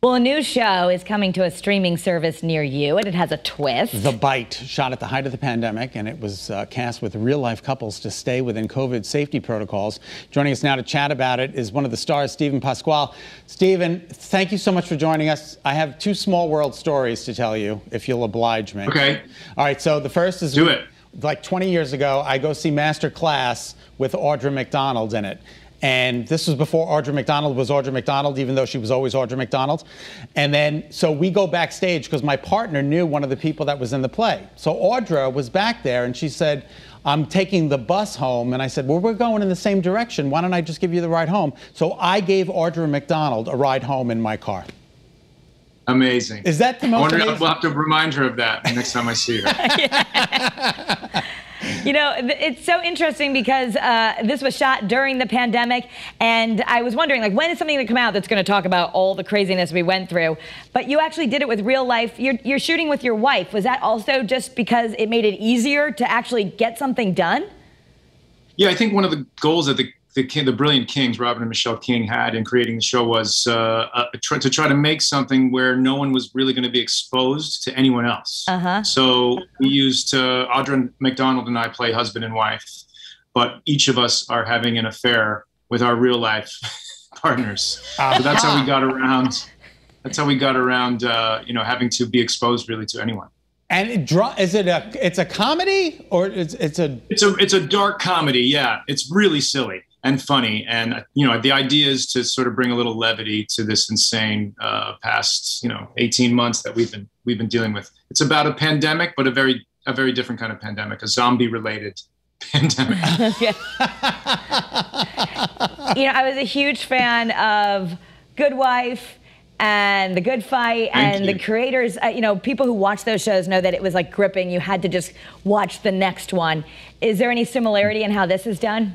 Well, a new show is coming to a streaming service near you, and it has a twist. The Bite, shot at the height of the pandemic, and it was uh, cast with real life couples to stay within COVID safety protocols. Joining us now to chat about it is one of the stars, Steven Pasquale. Steven, thank you so much for joining us. I have two small world stories to tell you, if you'll oblige me. Okay. All right, so the first is. Do it. Like 20 years ago, I go see Master Class with Audra McDonald in it. And this was before Audra McDonald was Audra McDonald, even though she was always Audra McDonald. And then, so we go backstage because my partner knew one of the people that was in the play. So Audra was back there and she said, I'm taking the bus home. And I said, Well, we're going in the same direction. Why don't I just give you the ride home? So I gave Audra McDonald a ride home in my car. Amazing. Is that the most I wonder, amazing? We'll have to remind her of that next time I see her. You know, it's so interesting because uh, this was shot during the pandemic, and I was wondering, like, when is something going to come out that's going to talk about all the craziness we went through? But you actually did it with real life. You're, you're shooting with your wife. Was that also just because it made it easier to actually get something done? Yeah, I think one of the goals of the the, king, the brilliant kings, Robin and Michelle King, had in creating the show was uh, uh, try, to try to make something where no one was really going to be exposed to anyone else. Uh-huh. So we used uh, Audra McDonald and I play husband and wife, but each of us are having an affair with our real life partners. Uh-huh. So that's how we got around. That's how we got around, uh, you know, having to be exposed really to anyone. And it draw, is it a it's a comedy or it's it's a it's a it's a dark comedy. Yeah, it's really silly and funny. And you know, the idea is to sort of bring a little levity to this insane uh, past you know 18 months that we've been we've been dealing with. It's about a pandemic, but a very a very different kind of pandemic, a zombie related pandemic. you know, I was a huge fan of Good Wife and the good fight Thank and you. the creators uh, you know people who watch those shows know that it was like gripping you had to just watch the next one is there any similarity in how this is done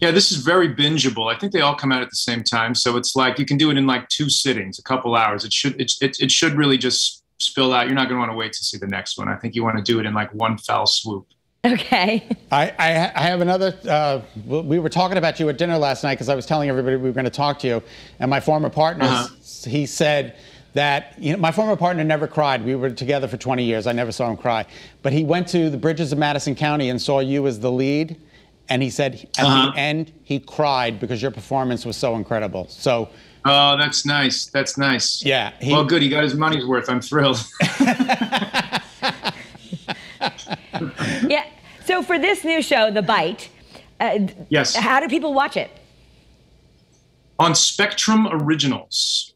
Yeah, this is very bingeable. I think they all come out at the same time, so it's like you can do it in like two sittings, a couple hours. It should it it, it should really just spill out. You're not going to want to wait to see the next one. I think you want to do it in like one foul swoop. okay I, I, I have another. Uh, we were talking about you at dinner last night because I was telling everybody we were going to talk to you, and my former partner, Uh-huh. he said that you know, my former partner never cried. We were together for 20 years. I never saw him cry, but he went to the Bridges of Madison County and saw you as the lead, and he said at Uh-huh. the end he cried because your performance was so incredible. So Oh, that's nice. That's nice. Yeah, he- well, good. He got his money's worth. I'm thrilled. yeah so for this new show the bite uh, Yes. how do people watch it On Spectrum Originals,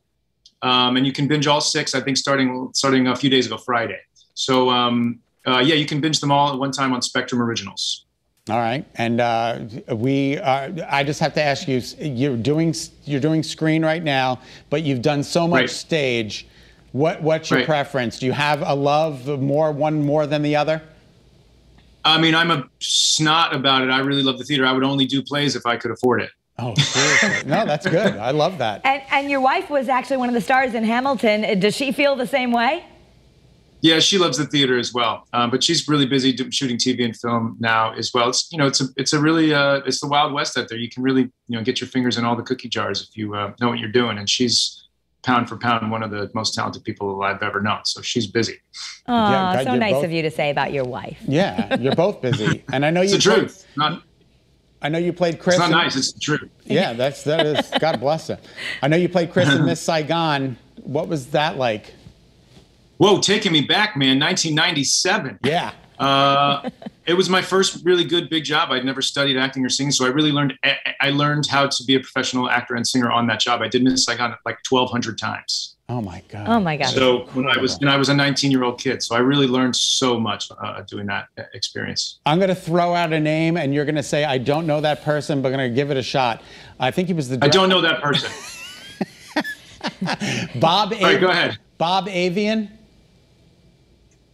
um, and you can binge all six. I think starting starting a few days ago, Friday. So um, uh, yeah, you can binge them all at one time on Spectrum Originals. All right, and uh, we. Uh, I just have to ask you. You're doing you're doing screen right now, but you've done so much Right. stage. What what's your Right. preference? Do you have a love more one more than the other? I mean, I'm a snot about it. I really love the theater. I would only do plays if I could afford it. Oh, seriously? no, that's good. I love that. and, and your wife was actually one of the stars in hamilton does she feel the same way Yeah, she loves the theater as well, um, but she's really busy do, shooting TV and film now as well. It's you know, it's a it's a really uh, it's the wild west out there. You can really you know get your fingers in all the cookie jars if you uh, know what you're doing. And she's pound for pound one of the most talented people I've ever known. So she's busy. oh God, so nice both- of you to say about your wife Yeah, you're both busy, and I know It's you. the played- truth. Not I know you played Chris. it's not in- nice. It's the truth. Yeah, that's that is. God bless her. I know you played Chris in Miss Saigon. What was that like? Whoa, taking me back, man. 1997. Yeah. Uh, it was my first really good big job. I'd never studied acting or singing, so I really learned. I learned how to be a professional actor and singer on that job. I did Miss Saigon like 1,200 times. Oh my God. oh my god So when I was and I was a 19 year old kid, so I really learned so much uh, doing that experience. I'm going to throw out a name, and you're going to say, I don't know that person, but I'm going to give it a shot. I think he was the. I don't know that person. Bob. All right, go ahead. Bob Avian.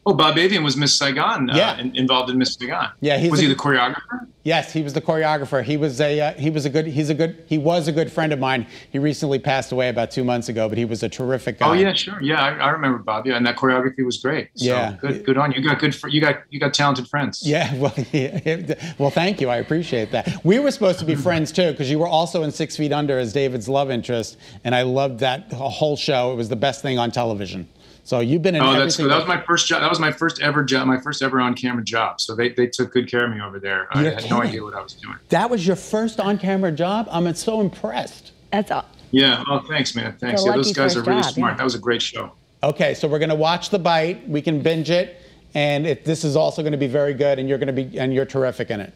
Oh, Bob Avian was Miss Saigon. Uh, Yeah. in- involved in Miss Saigon. Yeah, he's was a- he the choreographer? Yes, he was the choreographer. He was a uh, he was a good he's a good he was a good friend of mine. He recently passed away about two months ago, but he was a terrific guy. Oh yeah, sure. Yeah, I, I remember Bob. Yeah, and that choreography was great. So Yeah. good, good on you. You got good. fr- You got you got talented friends. Yeah, well, yeah, well, thank you. I appreciate that. We were supposed to be friends too, because you were also in Six Feet Under as David's love interest, and I loved that whole show. It was the best thing on television. So you've been in Oh, everything. that's cool. That was my first job. That was my first ever job. My first ever on camera job. So they, they took good care of me over there. I You're had no idea what I was doing. That was your first on-camera job. I'm so impressed. That's all. Yeah. Oh, thanks, man. Thanks. Yeah, those guys are really job, smart. yeah. That was a great show. Okay, so we're gonna watch the bite. We can binge it, and it, this is also going to be very good. And you're going to be and you're terrific in it.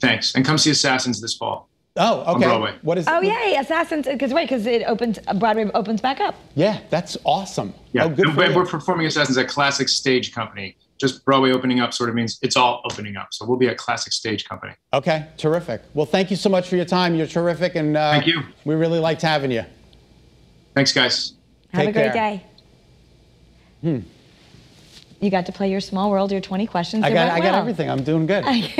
Thanks. And come see Assassins this fall. Oh, okay. Broadway. What is? Oh yay, Assassins! Because wait, because it opens. Broadway opens back up. Yeah, that's awesome. Yeah. Oh, good we're, you. we're performing Assassins at Classic Stage Company. Just Broadway opening up sort of means it's all opening up. So we'll be a Classic Stage Company. Okay, terrific. Well, thank you so much for your time. You're terrific, and uh, Thank you. We really liked having you. Thanks, guys. Have Take a great care. day. Hmm. You got to play your small world, your 20 questions. I got, went I got everything. I'm doing good.